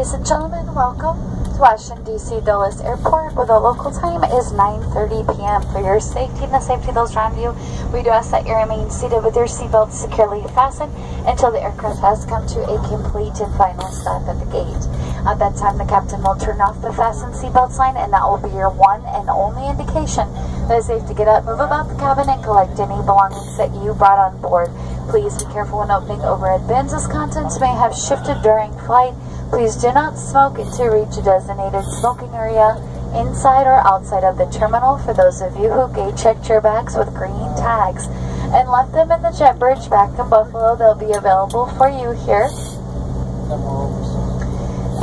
Ladies and gentlemen, welcome to Washington, D.C. Dulles Airport, where the local time is 9.30 p.m. For your safety and the safety of those around you, we do ask that you remain seated with your seatbelt securely fastened until the aircraft has come to a complete and final stop at the gate. At that time, the captain will turn off the fasten seatbelt sign, and that will be your one and only indication that it's safe to get up, move about the cabin, and collect any belongings that you brought on board. Please be careful when opening overhead bins as contents may have shifted during flight. Please do not smoke until reach a designated smoking area inside or outside of the terminal for those of you who gate checked your bags with green tags and left them in the jet bridge back in Buffalo. They'll be available for you here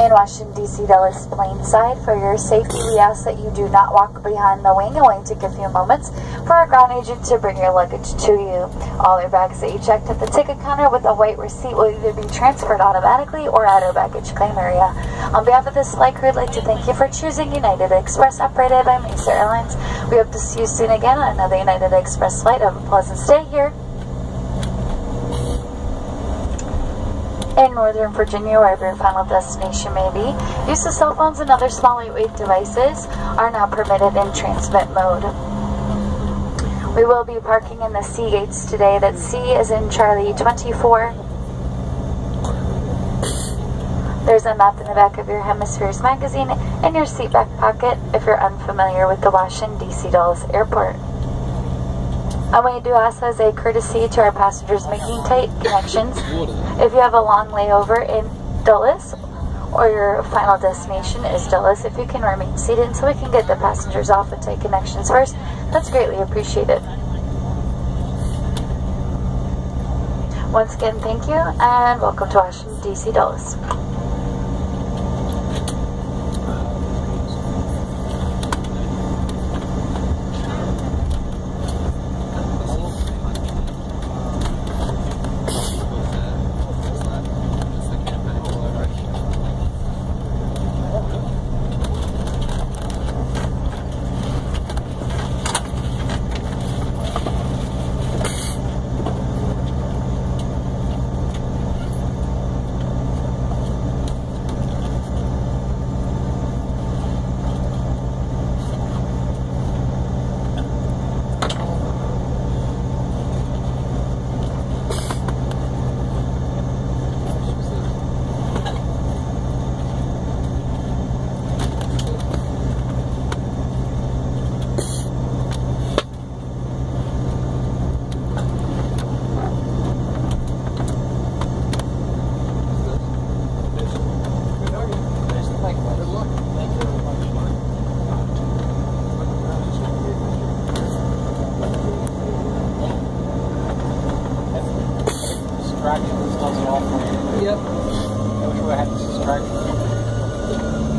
in Washington, D.C. Dulles Plane Side. For your safety, we ask that you do not walk behind the wing and wait take a few moments for our ground agent to bring your luggage to you. All your bags that you checked at the ticket counter with a white receipt will either be transferred automatically or at our baggage claim area. On behalf of this flight crew, I'd like to thank you for choosing United Express operated by Mesa Airlines. We hope to see you soon again on another United Express flight. Have a pleasant stay here. In Northern Virginia, wherever your final destination may be. Use of cell phones and other small lightweight devices are now permitted in transmit mode. We will be parking in the C gates today. That C is in Charlie 24. There's a map in the back of your Hemispheres magazine in your seat back pocket if you're unfamiliar with the Washington, D.C. Dulles Airport. And we do ask as a courtesy to our passengers making tight connections. If you have a long layover in Dulles or your final destination is Dulles, if you can remain seated so we can get the passengers off with tight connections first, that's greatly appreciated. Once again, thank you and welcome to Washington, D.C. Dulles. Distractions does it all for. Yep. I wish I had this distraction.